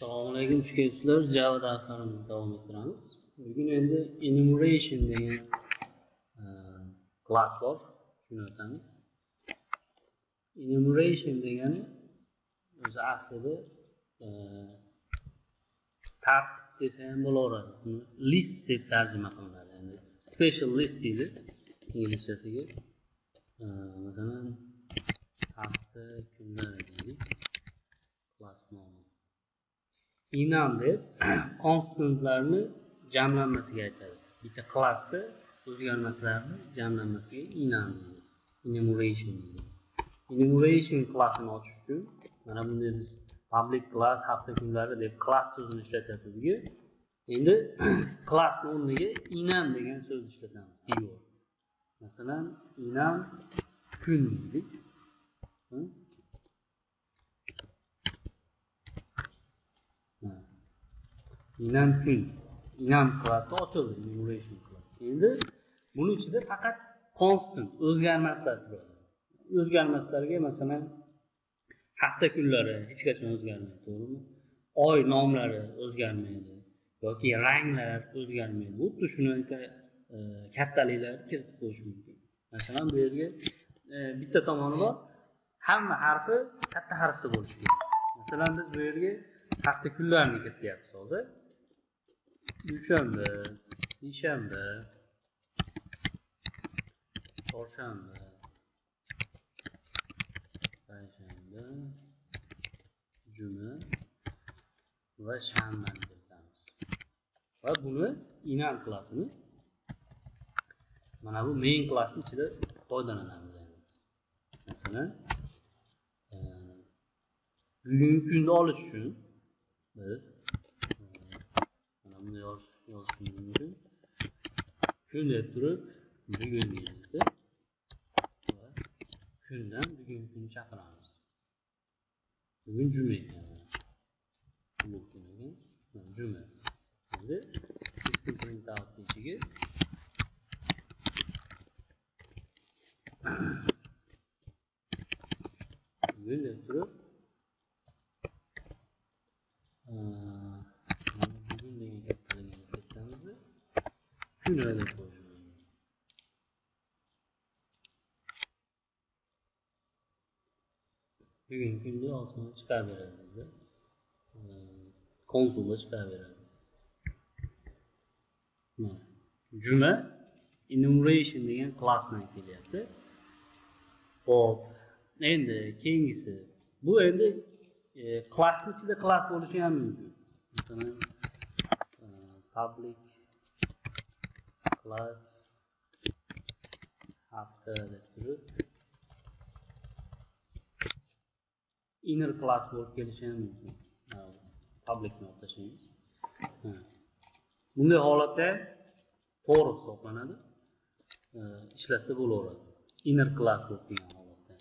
assalomu alaykum xush kelibsizlar. Java darslarimizni davom ettiramiz. Bugun endi enumeration degan klass uh, bor. Shuni o'tamiz. Enumeration degani o'zi aslida uh, tartib desa ham bo'laveradi. Buni list deb tarjima qilinadi. Endi special list deydi inglizchasiga. Uh, masalan hafta kunlar deylik. Klass nomi inam deb konstantlarni jamlanmasiga aytadi. Bitta klassda o'zgarmaslarni jamlanmasiga inam deymiz. Enumeration deydi enumeration klassini ochish uchun mana bunday biz public class hafta kunlari deb klass so'zini ishlatyapmiz endi klassni o'rniga inam degan so'zni ishlatamiz keyword. Masalan inam kun deylik. Inam kun inam klassi ochildi enumeration class endi buni ichida faqat constant o'zgarmaslar turadi o'zgarmaslarga masalan hafta kunlari hech qachon o'zgarmaydi to'g'rimi? Oy nomlari o'zgarmaydi yoki ranglar o'zgarmaydi. Xuddi shunaqa e, kattaliklar kattaliklarni kiritib qo'yish mumkin. Masalan bu yerga e, bitta tomoni bor. Hamma harfi katta harfda bo'lishi kerak. Masalan biz bu yerga hafta kunlarini kirityapmiz hozir. Üçşembe, Sişembe, Çorşembe, Perşembe, Cuma ve Şembe demişiz. Ve bunu inan klasını. Mana bu main klasni ichida foydalanamiz masalan bugungi kunni olish uchun biz hamda yozishimiz mumkin shunday turib bugun deymiz va kundan bugungi kunni chaqiramiz bugun juma ekan ulug' kun juma endi system print out ichiga bugun deb turib Koyuyorum. Bugün günde altına çıkar verelim bize. Ee, konsolda çıkar verelim. Cüme enumeration degan klassdan kelyapti. Hop. Endi keyingisi bu endi e, klassni ichida klass bo'lishi ham mumkin. Masalan, e, public class after deb turib inner class bo'lib kelishi ham mumkin publicni olib tashlaymiz bunday holatda to'g'ri hisoblanadi ishlatsa bo'laveradi inner class bo'lib kelgan holatda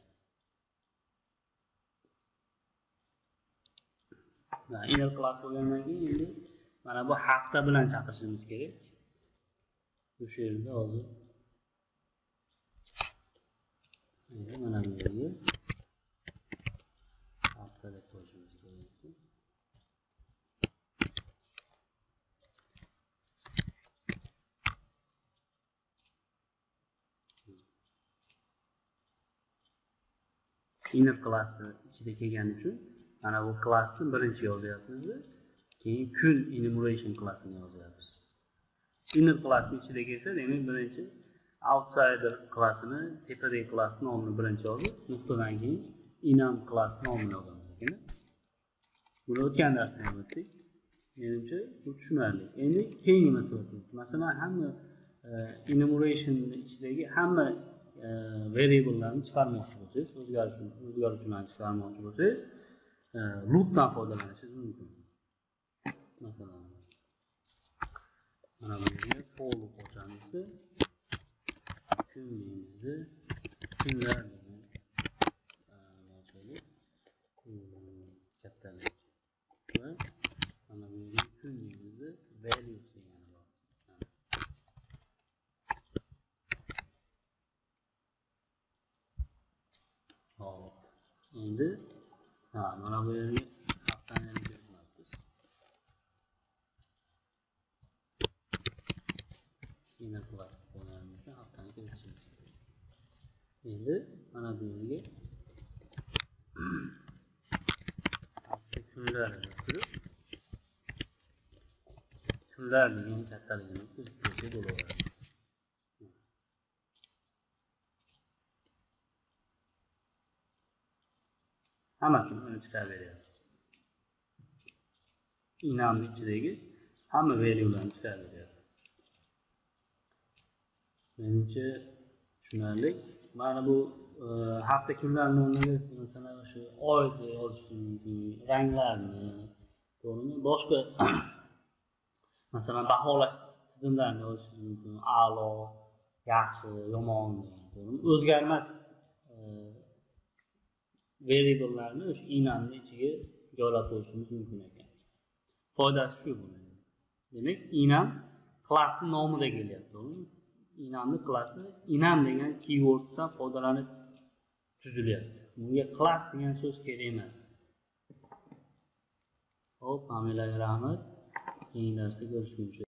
inner class bo'lgandan keyin endi mana bu hafta bilan chaqirishimiz kerak Döş yerinde hazır. Böyle önemli geliyor. Altta dekorcumuz gerekli. inner classni ichida kelgani uchun mana bu klassni birinchi yozyapmiz keyin kun enumeration klassini yozyapmiz inner klassni ichida kelsa demak birinchi outsider klassini tepadagi klass nomini birinchi yozib nuqtadan keyin inam klass nomini olamiz ekan buni o'tgan darsda ham o'tdik. Menimcha bu tushunarli. Endi keyingi masala masalan hamma e, enumeration ichidagi hamma e, variablelarni chiqarmoqchi bo'lsangiz o'zgaruvchilarni chiqarmoqchi bo'lsangiz e, loopdan foydalanishingiz mumkin. Masalan Arabamızı oğlu koçamızı kümliğimizi kümlerimizi ee, hmm, kattalayacak ve arabamızın kümliğimizi value'si yani Hop. Endi ha mana bu yerimiz haftaning inner class ಕೋನವನ್ನು ಆ ತನಕ ವಿಸ್ತರಿಸಿದೆ ಎಂದು ಅನಾದಿಗಳಿಗೆ ಸುಳ್ಳಾಡಿನప్పుడు సుಳ್ಳాడిని ఏం చెట్టాలి చూసి గొడవాలి Hamas'ın öne çıkar veriyor. İnandıkçıdaki ham veriyorlarını çıkar veriyor. Menimcha tushunarli mana bu e, hafta kunlarni o'rniga siz masalan shu oyni yozishingiz mumkin ranglarni to'g'rimi? Boshqa masalan baholash tizimlarini yozishingiz mumkin a'lo yaxshi yomon degan to'g'rimi? O'zgarmas e, variablelarni o'sha inamni ichiga joylab qo'yishimiz mumkin ekan. Foydasi shu demak inam klassni nomida kelyapti to'g'rimi? Inamni klassi inam degan keyworddan foydalanib tuzilyapti. Bunga klass degan so'z kerak emas. Ho'p hammalarga rahmat keyingi darsda ko'rishguncha.